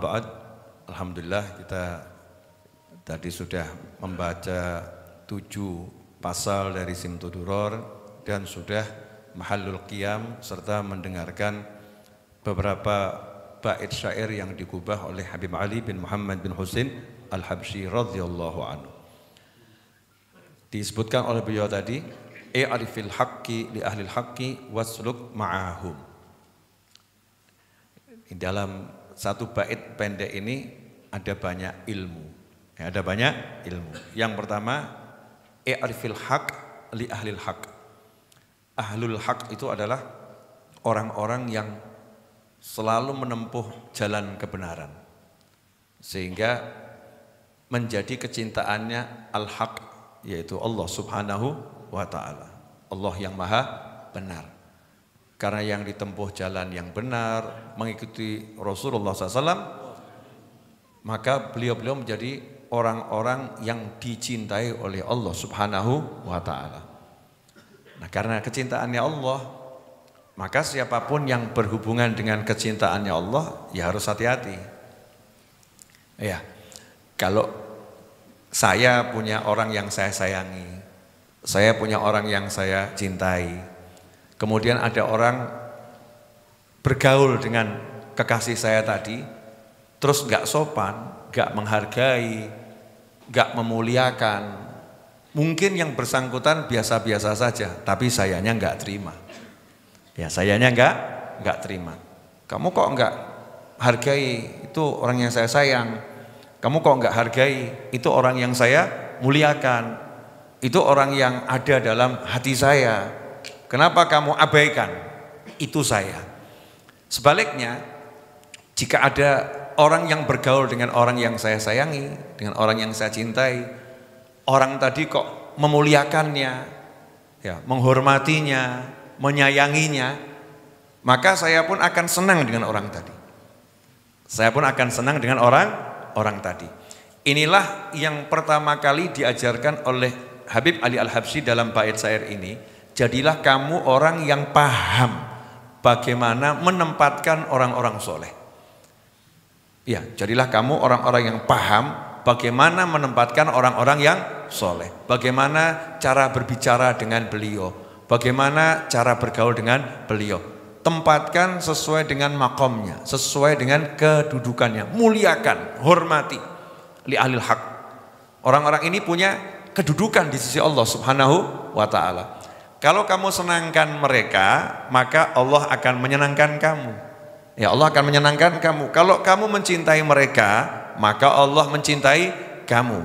Ba'd, Alhamdulillah kita tadi sudah membaca tujuh pasal dari Simtuduror dan sudah mahallul qiyam serta mendengarkan beberapa bait syair yang digubah oleh Habib Ali bin Muhammad bin Husin Al-Habsyi radhiyallahu anhu. Disebutkan oleh beliau tadi, "I'rifil haqqi li ahli haqqi wasluk ma'ahum." Di dalam satu bait pendek ini ada banyak ilmu. Ya, ada banyak ilmu. Yang pertama, i'rifil haq li ahlil haq. Ahlul haq itu adalah orang-orang yang selalu menempuh jalan kebenaran. Sehingga menjadi kecintaannya al-haq yaitu Allah Subhanahu wa taala. Allah yang maha benar. Karena yang ditempuh jalan yang benar, mengikuti Rasulullah SAW, maka beliau-beliau menjadi orang-orang yang dicintai oleh Allah Subhanahu wa taala. Nah, karena kecintaannya Allah, maka siapa pun yang berhubungan dengan kecintaannya Allah, ya harus hati-hati. Ya. Kalau saya punya orang yang saya sayangi, saya punya orang yang saya cintai, Kemudian ada orang bergaul dengan kekasih saya tadi, terus nggak sopan, nggak menghargai, nggak memuliakan. Mungkin yang bersangkutan biasa-biasa saja, tapi sayanya nggak terima. Ya sayanya nggak nggak terima. Kamu kok nggak hargai itu orang yang saya sayang. Kamu kok nggak hargai itu orang yang saya muliakan. Itu orang yang ada dalam hati saya. Kenapa kamu abaikan? Itu saya. Sebaliknya, jika ada orang yang bergaul dengan orang yang saya sayangi, dengan orang yang saya cintai, orang tadi kok memuliakannya, ya, menghormatinya, menyayanginya, maka saya pun akan senang dengan orang tadi. Saya pun akan senang dengan orang orang tadi. Inilah yang pertama kali diajarkan oleh Habib Ali Al-Habsyi dalam bait syair ini Jadilah kamu orang yang paham bagaimana menempatkan orang-orang soleh. Ya, jadilah kamu orang-orang yang paham bagaimana menempatkan orang-orang yang soleh. Bagaimana cara berbicara dengan beliau. Bagaimana cara bergaul dengan beliau. Tempatkan sesuai dengan makomnya, sesuai dengan kedudukannya. Muliakan, hormati. Li ahlil haq. Orang-orang ini punya kedudukan di sisi Allah subhanahu wa ta'ala. Kalau kamu senangkan mereka, maka Allah akan menyenangkan kamu. Ya Allah akan menyenangkan kamu. Kalau kamu mencintai mereka, maka Allah mencintai kamu.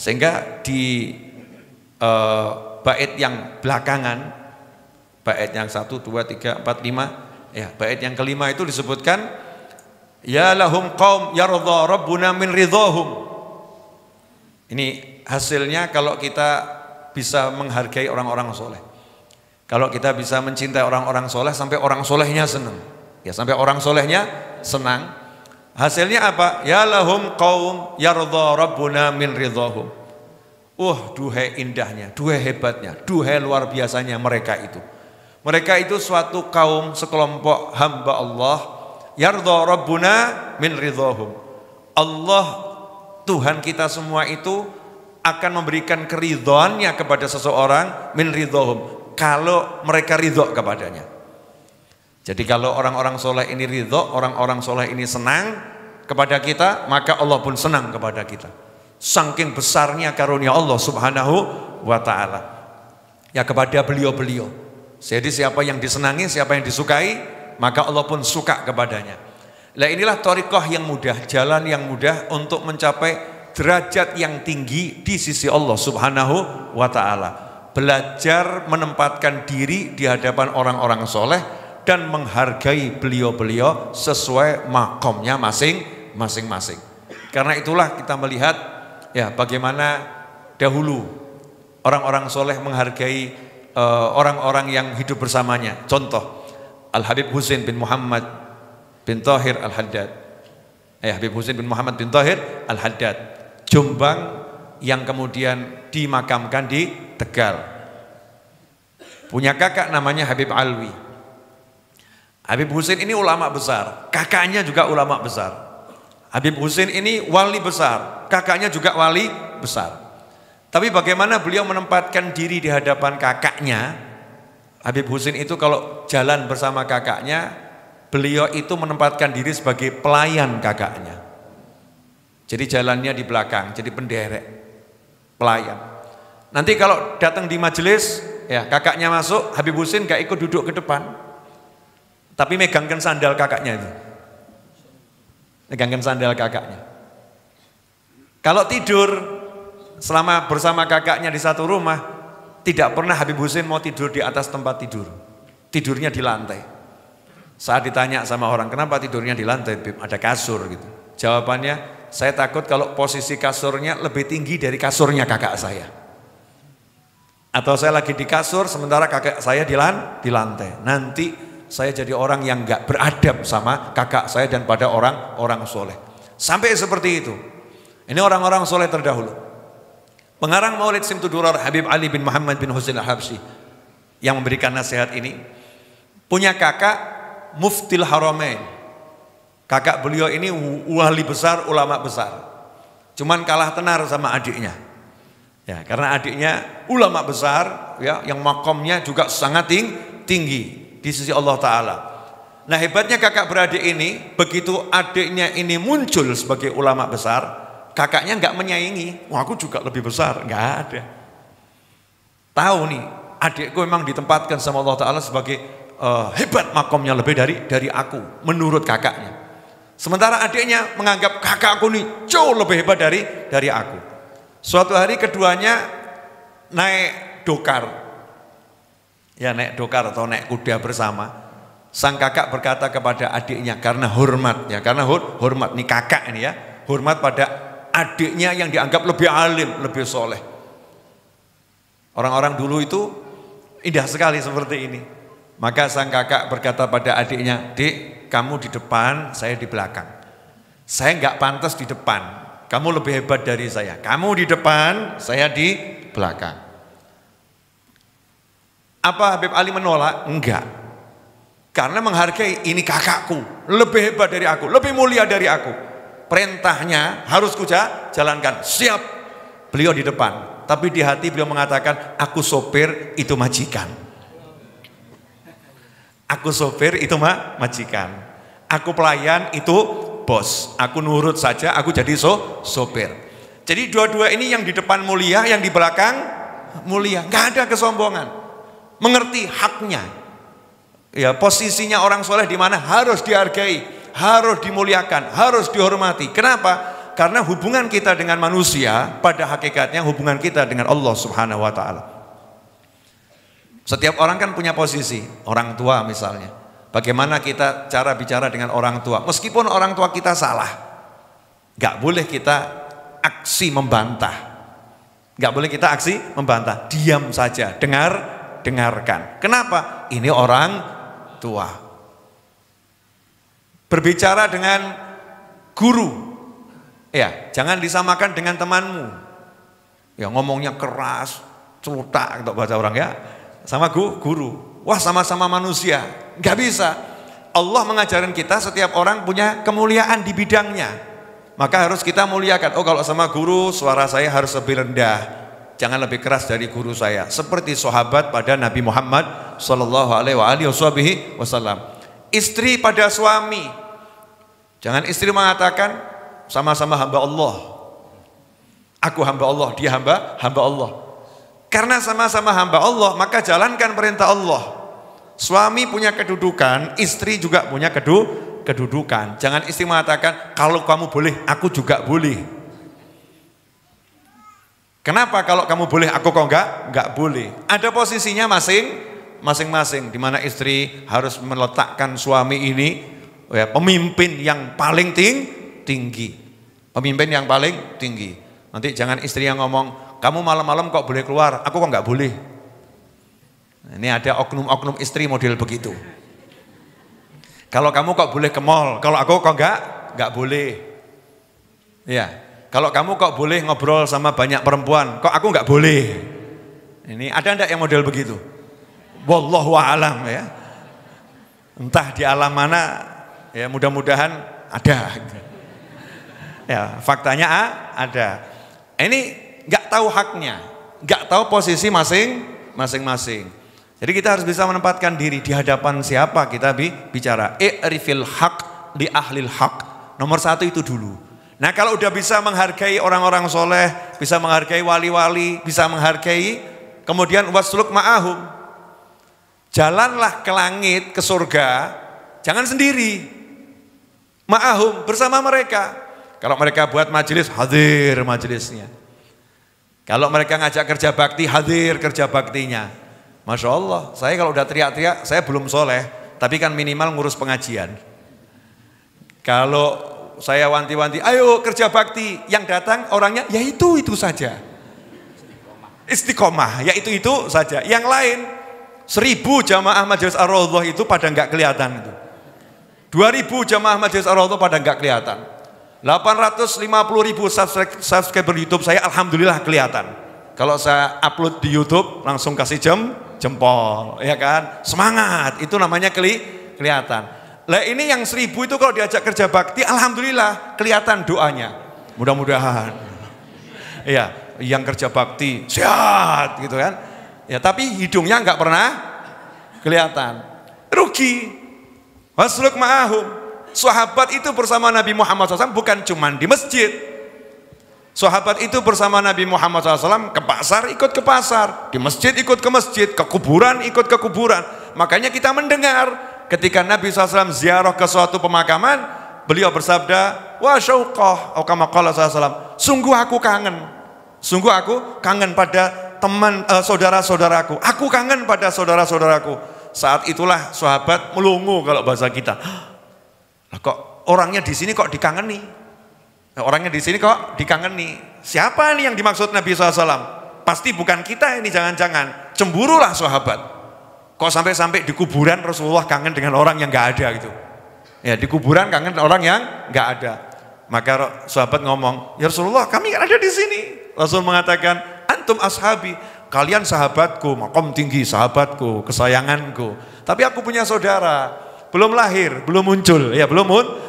Sehingga di uh, bait yang belakangan, bait yang satu, dua, tiga, empat, lima, ya bait yang kelima itu disebutkan, Ya lahum qaum yardha rabbuna min ridhahum. Ini hasilnya kalau kita bisa menghargai orang-orang soleh. Kalau kita bisa mencintai orang-orang soleh sampai orang solehnya senang. Ya sampai orang solehnya senang. Hasilnya apa? Ya lahum kaum yardha rabbuna min ridhahum. Uh, duhai indahnya, duhai hebatnya, duhai luar biasanya mereka itu. Mereka itu suatu kaum sekelompok hamba Allah yardha rabbuna min ridhahum. Allah Tuhan kita semua itu akan memberikan keridhoannya kepada seseorang min ridhahum kalau mereka ridho kepadanya. Jadi kalau orang-orang soleh ini ridho, orang-orang soleh ini senang kepada kita, maka Allah pun senang kepada kita. Saking besarnya karunia Allah subhanahu wa ta'ala. Ya kepada beliau-beliau. Jadi siapa yang disenangi, siapa yang disukai, maka Allah pun suka kepadanya. Nah inilah torikoh yang mudah, jalan yang mudah untuk mencapai derajat yang tinggi di sisi Allah subhanahu wa ta'ala belajar menempatkan diri di hadapan orang-orang soleh dan menghargai beliau-beliau sesuai makomnya masing-masing. Karena itulah kita melihat ya bagaimana dahulu orang-orang soleh menghargai eh, orang-orang uh, yang hidup bersamanya. Contoh Al Habib Husain bin Muhammad bin Tahir Al Haddad. Eh, Habib Husain bin Muhammad bin Tahir Al Haddad. Jombang yang kemudian dimakamkan di Tegal. Punya kakak namanya Habib Alwi. Habib Husin ini ulama besar, kakaknya juga ulama besar. Habib Husin ini wali besar, kakaknya juga wali besar. Tapi bagaimana beliau menempatkan diri di hadapan kakaknya? Habib Husin itu kalau jalan bersama kakaknya, beliau itu menempatkan diri sebagai pelayan kakaknya. Jadi jalannya di belakang, jadi penderek, pelayan. Nanti kalau datang di majelis, ya kakaknya masuk, Habib Husin gak ikut duduk ke depan, tapi megangkan sandal kakaknya itu. Megangkan sandal kakaknya. Kalau tidur selama bersama kakaknya di satu rumah, tidak pernah Habib Husin mau tidur di atas tempat tidur. Tidurnya di lantai. Saat ditanya sama orang, kenapa tidurnya di lantai? Ada kasur gitu. Jawabannya, saya takut kalau posisi kasurnya lebih tinggi dari kasurnya kakak saya. Atau saya lagi di kasur sementara kakak saya di, lan, di lantai. Nanti saya jadi orang yang gak beradab sama kakak saya dan pada orang-orang soleh. Sampai seperti itu. Ini orang-orang soleh terdahulu. Pengarang Maulid Simtudurar Habib Ali bin Muhammad bin Husain al-Habsyi yang memberikan nasihat ini punya kakak Muftil Haramain Kakak beliau ini wali besar, ulama besar. Cuman kalah tenar sama adiknya. Ya, karena adiknya ulama besar ya yang makomnya juga sangat tinggi di sisi Allah taala. Nah, hebatnya kakak beradik ini, begitu adiknya ini muncul sebagai ulama besar, kakaknya nggak menyaingi. Wah, aku juga lebih besar, nggak ada. Tahu nih, adikku memang ditempatkan sama Allah taala sebagai uh, hebat makomnya lebih dari dari aku menurut kakaknya. Sementara adiknya menganggap kakakku nih jauh lebih hebat dari dari aku. Suatu hari keduanya naik dokar. Ya naik dokar atau naik kuda bersama. Sang kakak berkata kepada adiknya karena hormat ya, karena hormat nih kakak ini ya, hormat pada adiknya yang dianggap lebih alim, lebih soleh. Orang-orang dulu itu indah sekali seperti ini. Maka sang kakak berkata pada adiknya, "Dik, kamu di depan, saya di belakang. Saya nggak pantas di depan, kamu lebih hebat dari saya. Kamu di depan, saya di belakang. Apa Habib Ali menolak? Enggak. Karena menghargai ini kakakku, lebih hebat dari aku, lebih mulia dari aku. Perintahnya harus kuja jalankan. Siap. Beliau di depan, tapi di hati beliau mengatakan, aku sopir itu majikan. Aku sopir itu mah majikan. Aku pelayan itu bos. Aku nurut saja, aku jadi so sopir. Jadi dua-dua ini yang di depan mulia, yang di belakang mulia. Gak ada kesombongan. Mengerti haknya. Ya posisinya orang soleh di mana harus dihargai, harus dimuliakan, harus dihormati. Kenapa? Karena hubungan kita dengan manusia pada hakikatnya hubungan kita dengan Allah Subhanahu wa taala. Setiap orang kan punya posisi, orang tua misalnya. Bagaimana kita cara bicara dengan orang tua, meskipun orang tua kita salah, gak boleh kita aksi membantah, gak boleh kita aksi membantah, diam saja, dengar, dengarkan. Kenapa? Ini orang tua. Berbicara dengan guru, ya jangan disamakan dengan temanmu. Ya ngomongnya keras, celutak untuk bahasa orang ya sama guru. Wah sama-sama manusia. Gak bisa. Allah mengajarkan kita setiap orang punya kemuliaan di bidangnya. Maka harus kita muliakan. Oh kalau sama guru suara saya harus lebih rendah. Jangan lebih keras dari guru saya. Seperti sahabat pada Nabi Muhammad Sallallahu Alaihi Wasallam. Istri pada suami. Jangan istri mengatakan sama-sama hamba Allah. Aku hamba Allah, dia hamba hamba Allah. Karena sama-sama hamba Allah, maka jalankan perintah Allah. Suami punya kedudukan, istri juga punya kedu kedudukan. Jangan istri mengatakan, kalau kamu boleh, aku juga boleh. Kenapa kalau kamu boleh, aku kok enggak? Enggak boleh. Ada posisinya masing masing-masing di mana istri harus meletakkan suami ini ya, pemimpin yang paling ting tinggi. Pemimpin yang paling tinggi. Nanti jangan istri yang ngomong, kamu malam-malam kok boleh keluar, aku kok nggak boleh. Ini ada oknum-oknum istri model begitu. Kalau kamu kok boleh ke mall, kalau aku kok nggak, nggak boleh. Ya, kalau kamu kok boleh ngobrol sama banyak perempuan, kok aku nggak boleh. Ini ada ndak yang model begitu? Wallahu alam ya. Entah di alam mana, ya mudah-mudahan ada. Ya, faktanya A, ada. Ini nggak tahu haknya, nggak tahu posisi masing masing-masing. Jadi kita harus bisa menempatkan diri di hadapan siapa kita bi bicara. I'rifil hak di ahlil hak. Nomor satu itu dulu. Nah kalau udah bisa menghargai orang-orang soleh, bisa menghargai wali-wali, bisa menghargai, kemudian wasluk ma'ahum. Jalanlah ke langit, ke surga, jangan sendiri. Ma'ahum, bersama mereka. Kalau mereka buat majelis, hadir majelisnya. Kalau mereka ngajak kerja bakti, hadir kerja baktinya. Masya Allah, saya kalau udah teriak-teriak, saya belum soleh, tapi kan minimal ngurus pengajian. Kalau saya wanti-wanti, ayo kerja bakti, yang datang orangnya, ya itu, itu saja. Istiqomah, ya itu, itu saja. Yang lain, Seribu jamaah majelis ar-rawdoh itu pada nggak kelihatan. Dua ribu jamaah majelis ar-rawdoh pada nggak kelihatan. 850 ribu subscriber YouTube saya alhamdulillah kelihatan. Kalau saya upload di YouTube langsung kasih jam jempol, ya kan? Semangat, itu namanya keli, kelihatan. Lah ini yang seribu itu kalau diajak kerja bakti, alhamdulillah kelihatan doanya. Mudah-mudahan. Iya, yang kerja bakti sehat gitu kan. Ya tapi hidungnya nggak pernah kelihatan. Rugi. Wasluk ma'ahum. Sahabat itu bersama Nabi Muhammad SAW bukan cuma di masjid. Sahabat itu bersama Nabi Muhammad SAW ke pasar ikut ke pasar, di masjid ikut ke masjid, ke kuburan ikut ke kuburan. Makanya kita mendengar ketika Nabi SAW ziarah ke suatu pemakaman, beliau bersabda, wa syauqah, atau SAW, sungguh aku kangen, sungguh aku kangen pada teman uh, saudara-saudaraku. Aku kangen pada saudara-saudaraku. Saat itulah sahabat melungu kalau bahasa kita. Lah kok orangnya di sini kok dikangeni? Orangnya di sini kok dikangeni? Siapa nih yang dimaksud Nabi SAW? Pasti bukan kita ini jangan-jangan. Cemburulah sahabat. Kok sampai-sampai di kuburan Rasulullah kangen dengan orang yang gak ada gitu. Ya di kuburan kangen orang yang gak ada. Maka sahabat ngomong, ya Rasulullah kami kan ada di sini. Rasul mengatakan, antum ashabi, kalian sahabatku, makom tinggi sahabatku, kesayanganku. Tapi aku punya saudara, belum lahir, belum muncul, ya belum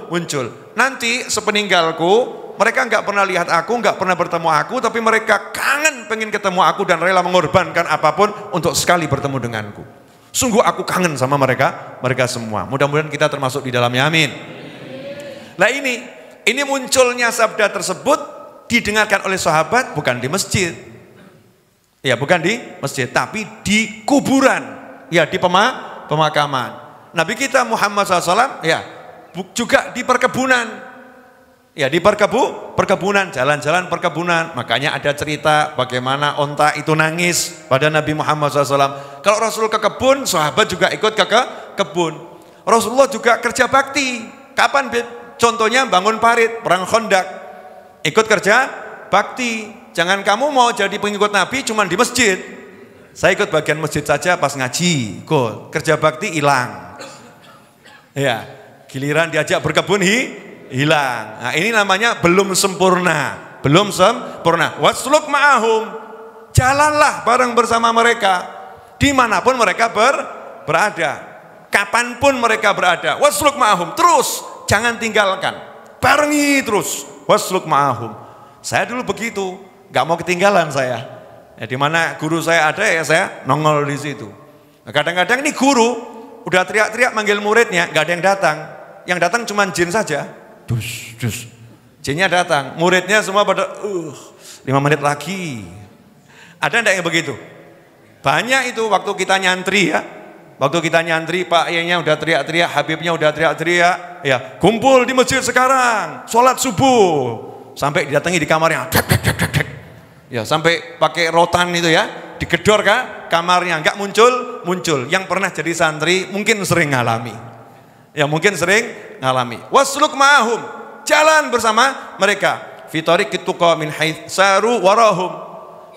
muncul. Nanti sepeninggalku, mereka nggak pernah lihat aku, nggak pernah bertemu aku, tapi mereka kangen pengen ketemu aku dan rela mengorbankan apa pun untuk sekali bertemu denganku. Sungguh aku kangen sama mereka, mereka semua. Mudah-mudahan kita termasuk di dalamnya, amin. Nah ini, ini munculnya sabda tersebut didengarkan oleh sahabat bukan di masjid, Ya bukan di masjid, tapi di kuburan. Ya di pema, pemakaman. Nabi kita Muhammad SAW ya juga di perkebunan. Ya di perkebu, perkebunan, jalan-jalan perkebunan. Makanya ada cerita bagaimana onta itu nangis pada Nabi Muhammad SAW. Kalau Rasul ke kebun, sahabat juga ikut ke, ke kebun. Rasulullah juga kerja bakti. Kapan contohnya bangun parit, perang kondak. Ikut kerja bakti. Jangan kamu mau jadi pengikut Nabi cuma di masjid. Saya ikut bagian masjid saja pas ngaji, kok kerja bakti hilang. Ya, giliran diajak berkebun hi, hilang. Nah, ini namanya belum sempurna, belum sempurna. Wasluk ma'ahum, jalanlah bareng bersama mereka, di mana pun mereka ber, berada, kapan pun mereka berada. Wasluk ma'ahum, terus jangan tinggalkan, barengi terus. Wasluk ma'ahum. Saya dulu begitu, nggak mau ketinggalan saya. Ya, di mana guru saya ada ya saya nongol di situ. Nah, kadang-kadang ini guru udah teriak-teriak manggil muridnya, nggak ada yang datang. Yang datang cuma jin saja. Dus, dus. Jinnya datang, muridnya semua pada, uh, lima menit lagi. Ada enggak yang begitu? Banyak itu waktu kita nyantri ya. Waktu kita nyantri, Pak Yenya udah teriak-teriak, Habibnya udah teriak-teriak. Ya, kumpul di masjid sekarang, sholat subuh. Sampai didatangi di kamarnya. Ya sampai pakai rotan itu ya, digedor kan kamarnya, nggak muncul, muncul. Yang pernah jadi santri mungkin sering ngalami. Ya mungkin sering ngalami. Wasluk ma'ahum, jalan bersama mereka. Fitorik kituqa min saru warahum.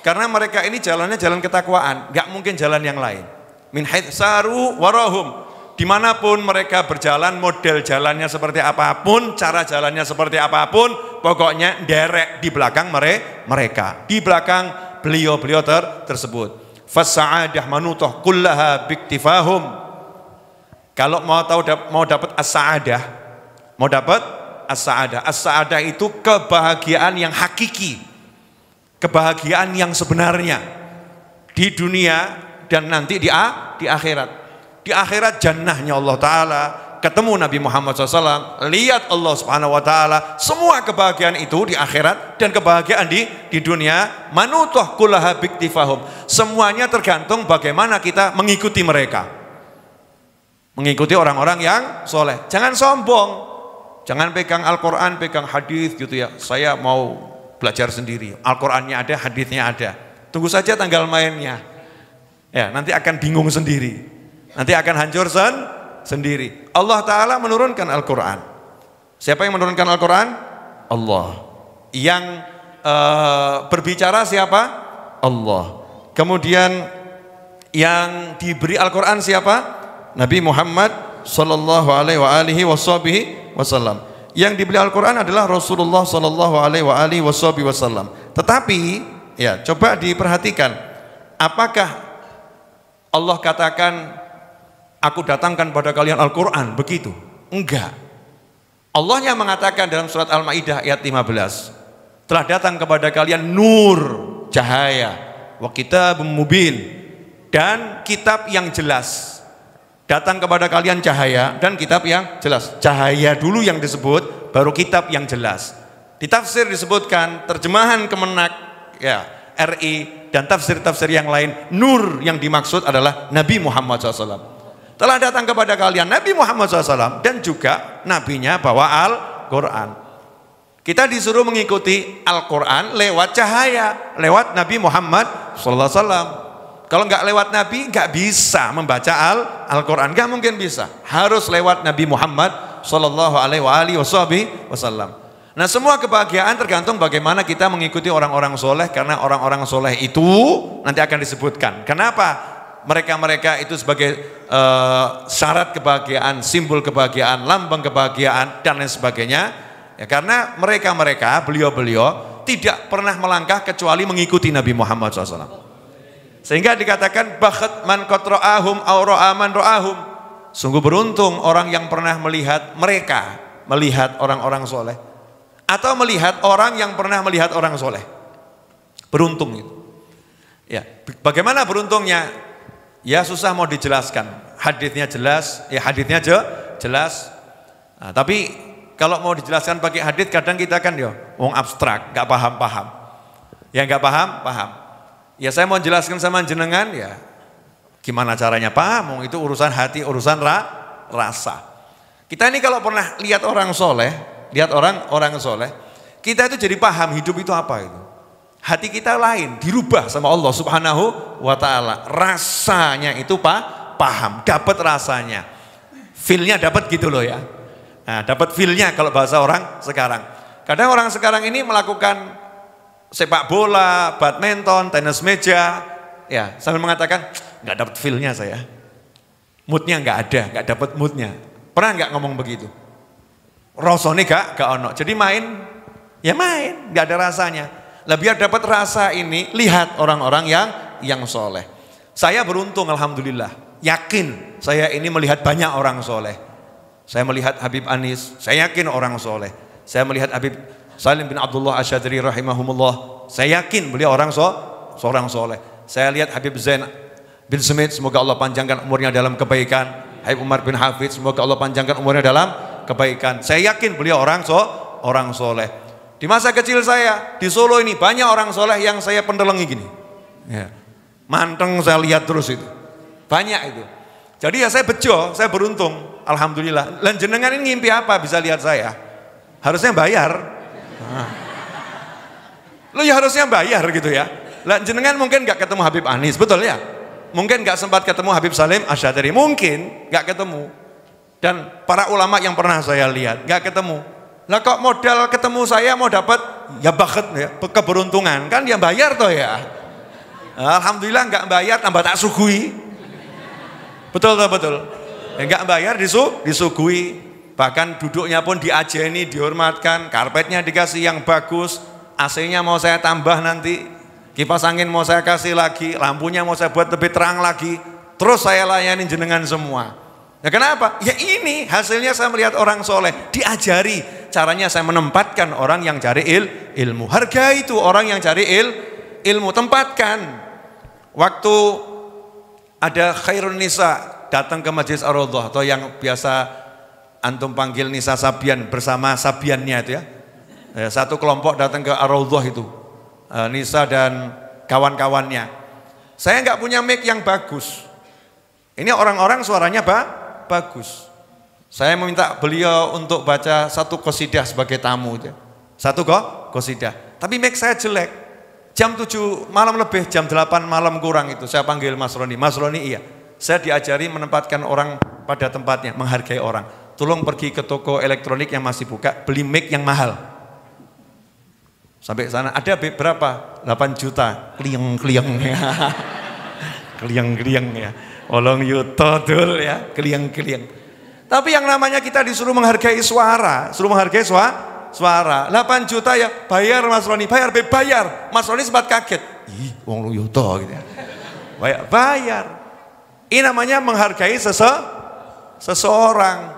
Karena mereka ini jalannya jalan ketakwaan, nggak mungkin jalan yang lain. Min saru warahum. Di mana pun mereka berjalan, model jalannya seperti apa pun, cara jalannya seperti apa pun, pokoknya derek di belakang mereka. Di belakang beliau-beliau ter tersebut. Fasa'adah manutoh kullaha biktifahum. Kalau mau tahu mau dapat as-sa'adah, mau dapat as-sa'adah. As-sa'adah itu kebahagiaan yang hakiki. Kebahagiaan yang sebenarnya di dunia dan nanti di di akhirat. Di akhirat jannahnya Allah taala, ketemu Nabi Muhammad SAW, lihat Allah Subhanahu wa taala, semua kebahagiaan itu di akhirat dan kebahagiaan di di dunia, manutoh kullaha biktifahum. Semuanya tergantung bagaimana kita mengikuti mereka. Mengikuti orang-orang yang soleh. Jangan sombong. Jangan pegang Al-Quran, pegang hadis gitu ya. Saya mau belajar sendiri. Al-Qurannya ada, hadisnya ada. Tunggu saja tanggal mainnya. Ya, nanti akan bingung sendiri. Nanti akan hancur sen sendiri. Allah Ta'ala menurunkan Al-Quran. Siapa yang menurunkan Al-Quran? Allah. Yang uh, berbicara siapa? Allah. Kemudian yang diberi Al-Quran siapa? Nabi Muhammad Sallallahu Alaihi Wasallam. Yang diberi Al-Quran adalah Rasulullah Sallallahu Alaihi Wasallam. Tetapi ya coba diperhatikan, apakah Allah katakan aku datangkan pada kalian Al-Quran, begitu. Enggak. Allah yang mengatakan dalam surat Al-Ma'idah ayat 15, telah datang kepada kalian nur, cahaya, wa kitab mubin, dan kitab yang jelas. Datang kepada kalian cahaya dan kitab yang jelas. Cahaya dulu yang disebut, baru kitab yang jelas. Di tafsir disebutkan terjemahan kemenak ya RI dan tafsir-tafsir yang lain, nur yang dimaksud adalah Nabi Muhammad SAW telah datang kepada kalian Nabi Muhammad SAW dan juga nabinya bawa Al-Quran. Kita disuruh mengikuti Al-Quran lewat cahaya, lewat Nabi Muhammad SAW. Kalau nggak lewat Nabi, nggak bisa membaca Al-Quran, nggak mungkin bisa. Harus lewat Nabi Muhammad Wasallam. Nah semua kebahagiaan tergantung bagaimana kita mengikuti orang-orang soleh karena orang-orang soleh itu nanti akan disebutkan. Kenapa? Mereka-mereka itu sebagai uh, syarat kebahagiaan, simbol kebahagiaan, lambang kebahagiaan dan lain sebagainya. Ya, karena mereka-mereka, beliau-beliau tidak pernah melangkah kecuali mengikuti Nabi Muhammad SAW. Sehingga dikatakan bakat man kotro'ahum aman ro'ahum. Sungguh beruntung orang yang pernah melihat mereka, melihat orang-orang soleh. Atau melihat orang yang pernah melihat orang soleh. Beruntung itu. Ya, bagaimana beruntungnya? Ya susah mau dijelaskan. Hadisnya jelas, ya hadisnya je, jelas. Nah, tapi kalau mau dijelaskan pakai hadis kadang kita kan ya wong abstrak, nggak paham-paham. Ya nggak paham, paham. Ya saya mau jelaskan sama jenengan ya gimana caranya paham, itu urusan hati, urusan ra, rasa. Kita ini kalau pernah lihat orang soleh, lihat orang orang soleh, kita itu jadi paham hidup itu apa itu hati kita lain, dirubah sama Allah Subhanahu wa taala. Rasanya itu pak paham, dapat rasanya. Feelnya dapat gitu loh ya. Nah, dapat feelnya kalau bahasa orang sekarang. Kadang orang sekarang ini melakukan sepak bola, badminton, tenis meja, ya sambil mengatakan nggak dapat feelnya saya. Moodnya nggak ada, nggak dapat moodnya. Pernah nggak ngomong begitu? Rosone gak, gak ono. Jadi main, ya main, nggak ada rasanya. Lah biar dapat rasa ini, lihat orang-orang yang yang soleh. Saya beruntung Alhamdulillah. Yakin saya ini melihat banyak orang soleh. Saya melihat Habib Anis, saya yakin orang soleh. Saya melihat Habib Salim bin Abdullah Asyadri rahimahumullah. Saya yakin beliau orang so, seorang soleh. Saya lihat Habib Zain bin Smith, semoga Allah panjangkan umurnya dalam kebaikan. Habib Umar bin Hafid, semoga Allah panjangkan umurnya dalam kebaikan. Saya yakin beliau orang so, orang soleh. Di masa kecil saya di Solo ini banyak orang soleh yang saya pendelengi gini. Ya. Manteng saya lihat terus itu. Banyak itu. Jadi ya saya bejo, saya beruntung. Alhamdulillah. Dan jenengan ini ngimpi apa bisa lihat saya? Harusnya bayar. Nah. Lu ya harusnya bayar gitu ya. Lah jenengan mungkin nggak ketemu Habib Anis, betul ya? Mungkin nggak sempat ketemu Habib Salim Asyadari, mungkin nggak ketemu. Dan para ulama yang pernah saya lihat nggak ketemu. Lah kok modal ketemu saya mau dapat ya bakat ya, keberuntungan kan yang bayar toh ya. Alhamdulillah nggak bayar tambah tak sugui. Betul toh betul. Enggak bayar disu, disugui. Bahkan duduknya pun diajeni, dihormatkan, karpetnya dikasih yang bagus, AC-nya mau saya tambah nanti, kipas angin mau saya kasih lagi, lampunya mau saya buat lebih terang lagi, terus saya layani jenengan semua. Ya kenapa? Ya ini hasilnya saya melihat orang soleh, diajari caranya saya menempatkan orang yang cari il, ilmu. Harga itu orang yang cari il, ilmu, tempatkan. Waktu ada khairun nisa datang ke Majlis ar atau yang biasa antum panggil Nisa Sabian bersama Sabiannya itu ya. ya satu kelompok datang ke ar itu. Eh, Nisa dan kawan-kawannya. Saya nggak punya mic yang bagus. Ini orang-orang suaranya apa? Bagus. Saya meminta beliau untuk baca satu kosidah sebagai tamu. Satu kok kosidah. Tapi make saya jelek. Jam 7 malam lebih, jam 8 malam kurang itu. Saya panggil Mas Roni. Mas Roni iya. Saya diajari menempatkan orang pada tempatnya, menghargai orang. Tolong pergi ke toko elektronik yang masih buka, beli mic yang mahal. Sampai sana ada berapa? 8 juta. Kliang-kliang ya. Kliang-kliang ya. Olong yuto dul ya, keliang-keliang. Tapi yang namanya kita disuruh menghargai suara, suruh menghargai suara, suara. 8 juta ya, bayar Mas Roni, bayar, bayar. Mas Roni sempat kaget. Ih, wong yuto gitu ya. Bayar, bayar. Ini namanya menghargai sese, seseorang.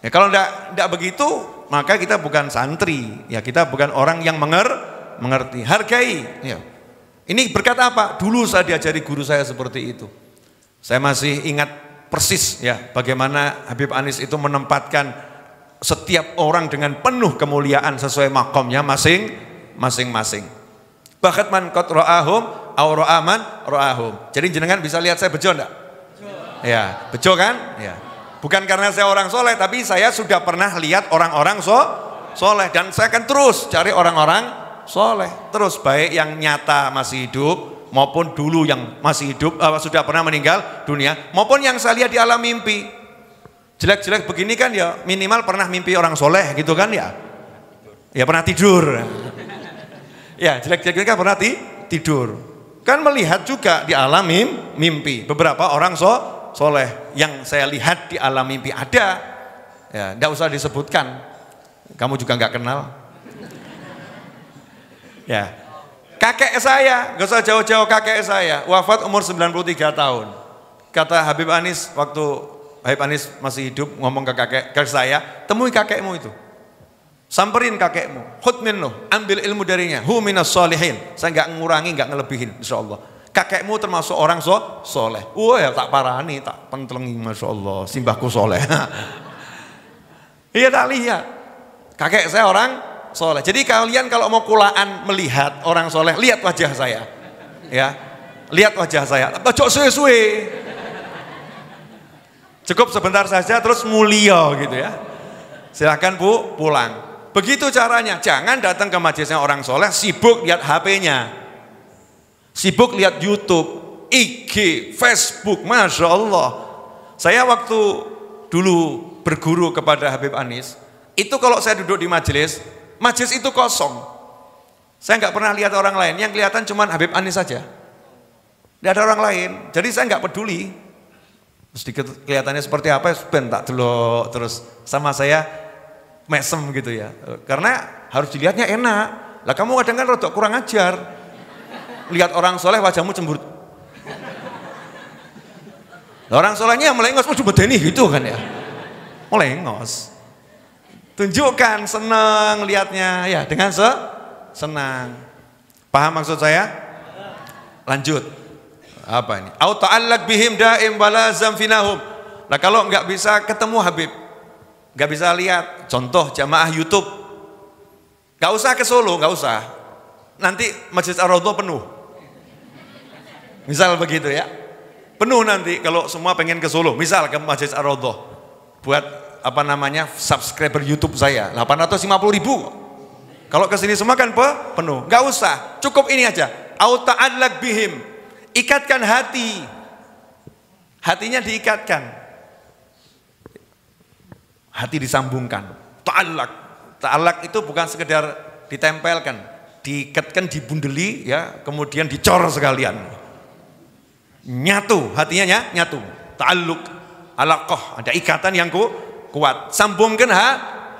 Ya kalau enggak, enggak begitu, maka kita bukan santri. Ya kita bukan orang yang menger, mengerti. Hargai. Ya. Ini berkata apa? Dulu saya diajari guru saya seperti itu. Saya masih ingat persis ya bagaimana Habib Anis itu menempatkan setiap orang dengan penuh kemuliaan sesuai makomnya masing masing-masing. Bahkan man kot ro'ahum au ro'aman ro'ahum. Jadi jenengan bisa lihat saya bejo enggak? Ya, bejo kan? Ya. Bukan karena saya orang soleh, tapi saya sudah pernah lihat orang-orang so, soleh dan saya akan terus cari orang-orang soleh. Terus baik yang nyata masih hidup, maupun dulu yang masih hidup uh, sudah pernah meninggal dunia maupun yang saya lihat di alam mimpi. Jelek-jelek begini kan ya minimal pernah mimpi orang soleh gitu kan ya? Ya pernah tidur. Ya jelek-jelek kan pernah ti tidur. Kan melihat juga di alam mimpi. Beberapa orang so soleh yang saya lihat di alam mimpi ada. Ya tidak usah disebutkan. Kamu juga nggak kenal. Ya Kakek saya, gak usah jauh-jauh kakek saya, wafat umur 93 tahun. Kata Habib Anis waktu Habib Anis masih hidup ngomong ke kakek, ke saya, temui kakekmu itu. Samperin kakekmu, khud minnu, ambil ilmu darinya, hu minas solihin. Saya nggak ngurangi, nggak ngelebihin, insya Allah. Kakekmu termasuk orang so, soleh. Wah ya tak parani, tak pentelengi, masya Allah, simbahku soleh. Iya tak lihat. Kakek saya orang soleh. Jadi kalian kalau mau kulaan melihat orang soleh, lihat wajah saya. Ya, lihat wajah saya. Bacok suwe-suwe. Cukup sebentar saja terus mulia gitu ya. Silahkan bu pulang. Begitu caranya. Jangan datang ke majelisnya orang soleh sibuk lihat HP-nya. Sibuk lihat YouTube, IG, Facebook, Masya Allah. Saya waktu dulu berguru kepada Habib Anis, itu kalau saya duduk di majelis, Majlis itu kosong. Saya nggak pernah lihat orang lain, yang kelihatan cuma Habib Anis saja. Tidak ada orang lain, jadi saya nggak peduli. Sedikit kelihatannya seperti apa, ben tak dulu terus sama saya mesem gitu ya. Karena harus dilihatnya enak. Lah kamu kadang kan rodok kurang ajar. Lihat orang soleh wajahmu cemburu. orang solehnya melengos, oh bedeni gitu kan ya. Melengos. Tunjukkan senang lihatnya ya dengan se senang. Paham maksud saya? Lanjut. Apa ini? Auto ta'allaq bihim daim balazam finahum. Nah kalau nggak bisa ketemu Habib, nggak bisa lihat contoh jamaah YouTube, nggak usah ke Solo, nggak usah. Nanti Masjid Ar-Raudhah penuh. Misal begitu ya. Penuh nanti kalau semua pengen ke Solo, misal ke Masjid Ar-Raudhah. Buat apa namanya subscriber YouTube saya. 850 ribu. Kalau ke sini semua kan pe, penuh. Nggak usah. Cukup ini aja. Auta'adlak bihim. Ikatkan hati. Hatinya diikatkan. Hati disambungkan. Ta'allak ta'allak itu bukan sekedar ditempelkan. Diikatkan dibundeli ya. Kemudian dicor sekalian. Nyatu. Hatinya nyatu. Ta'alluk. Alaqah. Ada ikatan yang ku kuat. Sambungkan ha,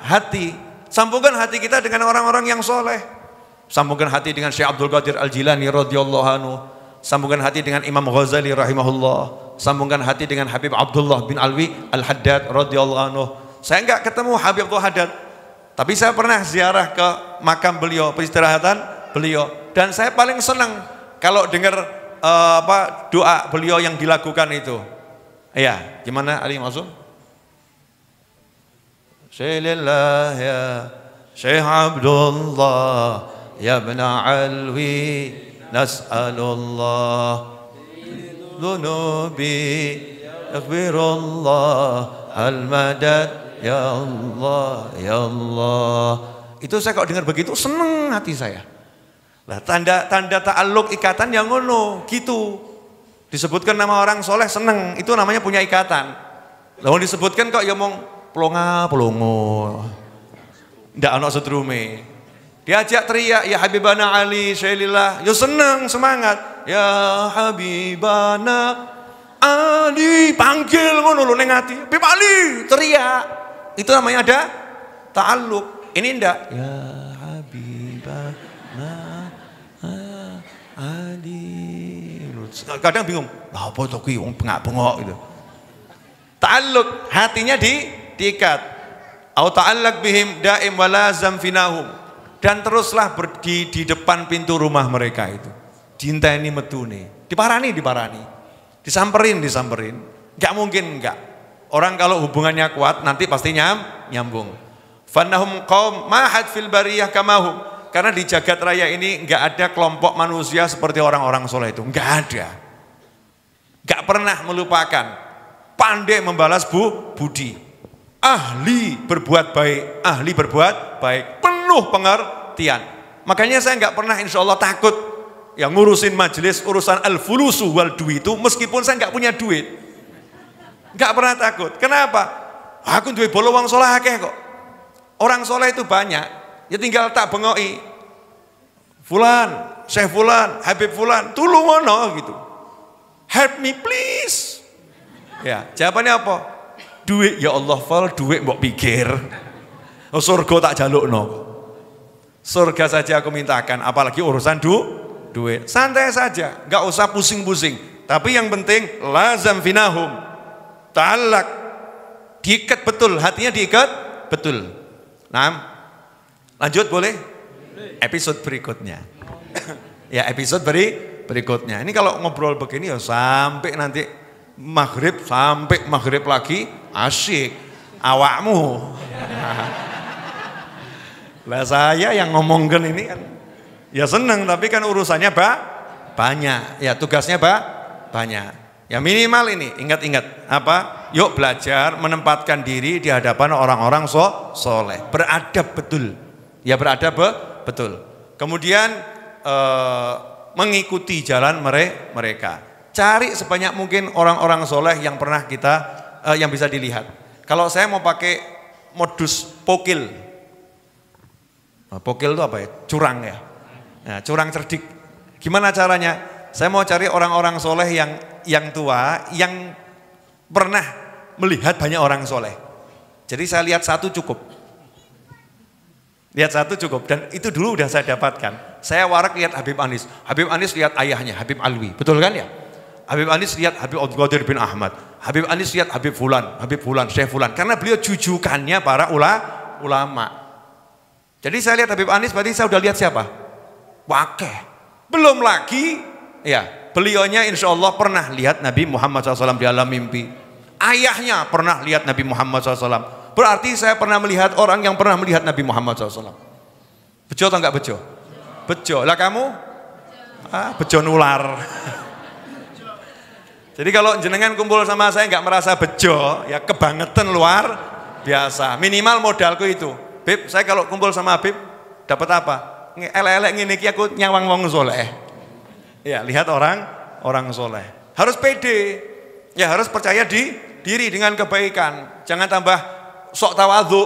hati. Sambungkan hati kita dengan orang-orang yang soleh. Sambungkan hati dengan Syekh Abdul Qadir Al-Jilani radhiyallahu anhu. Sambungkan hati dengan Imam Ghazali rahimahullah. sambungkan hati dengan Habib Abdullah bin Alwi Al-Haddad radhiyallahu anhu. Saya enggak ketemu Habib Abdul Haddad, tapi saya pernah ziarah ke makam beliau, peristirahatan beliau dan saya paling senang kalau dengar uh, apa doa beliau yang dilakukan itu. Iya, gimana Ali Masum? Syairillah ya Syekh Abdullah ya ibn Alwi nas'alullah dhunubi yaghfirullah al-madad ya Allah ya Allah itu saya kalau dengar begitu seneng hati saya lah tanda tanda ta'aluk ikatan yang ngono gitu. Disebutkan nama orang soleh seneng, itu namanya punya ikatan. Lalu disebutkan kok ya mong pelonga pelongo. Ndak anak setrume. Diajak teriak ya Habibana Ali Syailillah, ya seneng semangat. Ya Habibana Ali panggil ngono lho ning ati. Habib Ali teriak. Itu namanya ada ta'aluk. Ini ndak ya kadang bingung, apa tuh kuwi wong bengak-bengok gitu. Ta'alluq, hatinya di diikat. Au ta'allaq bihim daim walazam finahum. Dan teruslah berdiri di depan pintu rumah mereka itu. Dinteni metune. Diparani, diparani. Disamperin, disamperin. Enggak mungkin enggak. Orang kalau hubungannya kuat nanti pasti nyam, nyambung. Fannahum qaum mahad fil bariyah kamahum. Karena di jagat raya ini enggak ada kelompok manusia seperti orang-orang soleh itu. Enggak ada. Gak pernah melupakan. Pandai membalas bu, budi. Ahli berbuat baik. Ahli berbuat baik. Penuh pengertian. Makanya saya nggak pernah insya Allah takut yang ngurusin majelis urusan al-fulusu wal duit itu meskipun saya nggak punya duit. Nggak pernah takut. Kenapa? Aku duit bolo uang soleh akeh kok. Orang soleh itu banyak. Ya tinggal tak bengoi. Fulan, Syekh Fulan, Habib Fulan, tulung ngono gitu. Help me please. Ya, jawabannya apa? Duit ya Allah, fal duit mbok pikir. Oh, surga tak jaluk no. Surga saja aku mintakan, apalagi urusan du, duit. Santai saja, nggak usah pusing-pusing. Tapi yang penting lazam finahum. Talak. Diikat betul, hatinya diikat betul. Nah, lanjut boleh? Episode berikutnya. ya, episode beri berikutnya. Ini kalau ngobrol begini ya sampai nanti maghrib, sampai maghrib lagi asyik. Awakmu. Lah saya yang ngomongkan ini kan ya seneng tapi kan urusannya ba banyak. Ya tugasnya ba banyak. Ya minimal ini ingat-ingat apa? Yuk belajar menempatkan diri di hadapan orang-orang so soleh. Beradab betul. Ya beradab be, betul. Kemudian eh, mengikuti jalan mereka. Cari sebanyak mungkin orang-orang soleh yang pernah kita, uh, yang bisa dilihat. Kalau saya mau pakai modus pokil, nah, pokil itu apa ya? Curang ya. Nah, curang cerdik. Gimana caranya? Saya mau cari orang-orang soleh yang yang tua, yang pernah melihat banyak orang soleh. Jadi saya lihat satu cukup. Lihat satu cukup dan itu dulu udah saya dapatkan. Saya warak lihat Habib Anis. Habib Anis lihat ayahnya Habib Alwi. Betul kan ya? Habib Anis lihat Habib Abdul bin Ahmad. Habib Anis lihat Habib Fulan, Habib Fulan, Syekh Fulan. Karena beliau jujukannya para ula, ulama. Jadi saya lihat Habib Anis berarti saya udah lihat siapa? Wakeh. Belum lagi ya beliaunya insya Allah pernah lihat Nabi Muhammad SAW di dalam mimpi. Ayahnya pernah lihat Nabi Muhammad SAW. Berarti saya pernah melihat orang yang pernah melihat Nabi Muhammad SAW. Bejo atau enggak bejo? Bejo. Lah kamu? Ah, bejo nular. Jadi kalau jenengan kumpul sama saya enggak merasa bejo, ya kebangetan luar biasa. Minimal modalku itu. Bib, saya kalau kumpul sama Bib dapat apa? Elek-elek ngene iki aku nyawang wong soleh. Ya, lihat orang orang soleh. Harus pede. Ya, harus percaya di diri dengan kebaikan. Jangan tambah sok tawadhu.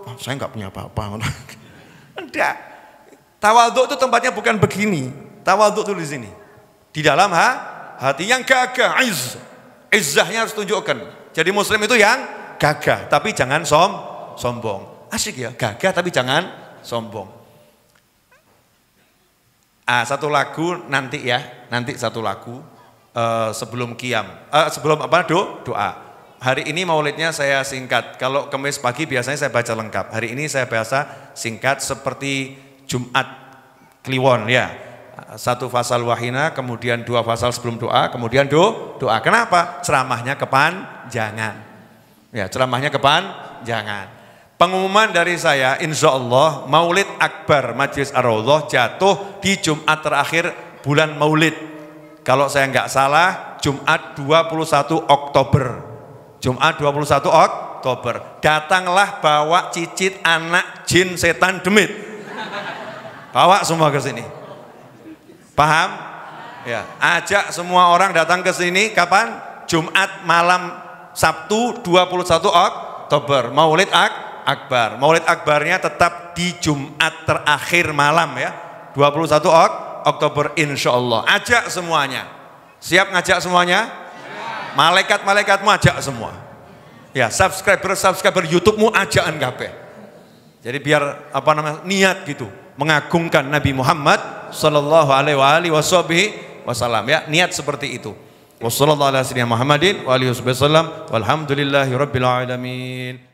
Oh, saya nggak punya apa-apa. Enggak. Tawadhu itu tempatnya bukan begini. Tawadhu itu di sini. Di dalam ha, hati yang gagah, izz. Izzahnya harus tunjukkan. Jadi muslim itu yang gagah, tapi jangan som, sombong. Asik ya, gagah tapi jangan sombong. Ah, satu lagu nanti ya, nanti satu lagu. uh, sebelum kiam, uh, sebelum apa do, doa. Hari ini maulidnya saya singkat. Kalau kemis pagi biasanya saya baca lengkap. Hari ini saya bahasa singkat seperti Jumat Kliwon ya. Satu fasal wahina, kemudian dua fasal sebelum doa, kemudian do, doa. Kenapa? Ceramahnya kepanjangan. Ya, ceramahnya kepanjangan. Pengumuman dari saya, insya Allah Maulid Akbar Majlis Ar-Raudhah jatuh di Jumat terakhir bulan Maulid. Kalau saya nggak salah, Jumat 21 Oktober. Jumat 21 Oktober. Datanglah bawa cicit anak jin setan demit. Bawa semua ke sini. Paham? Ya, ajak semua orang datang ke sini kapan? Jumat malam Sabtu 21 Oktober. Maulid Ak Akbar. Maulid Akbarnya tetap di Jumat terakhir malam ya. 21 Oktober Oktober insya Allah. Ajak semuanya. Siap ngajak semuanya? Malaikat-malaikatmu ajak semua. Ya, subscriber-subscriber YouTube-mu ajakan kabeh. Jadi biar apa namanya niat gitu, mengagungkan Nabi Muhammad sallallahu alaihi wasallam ya, niat seperti itu. Wassalamualaikum warahmatullahi wabarakatuh. Walhamdulillahi rabbil alamin.